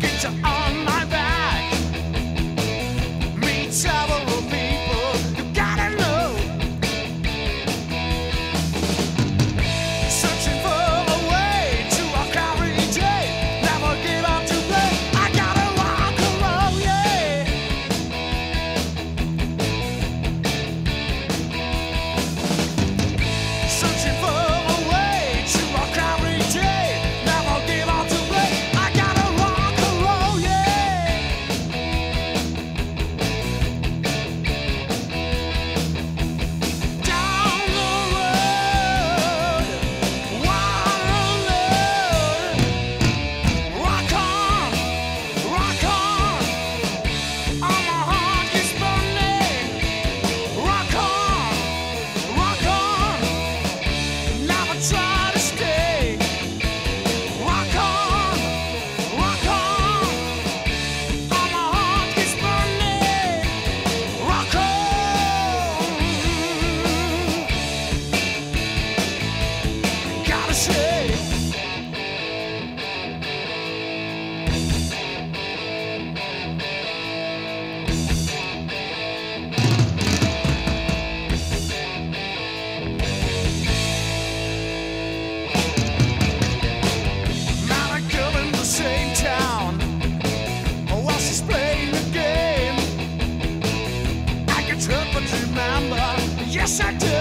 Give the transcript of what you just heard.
get you wish I did.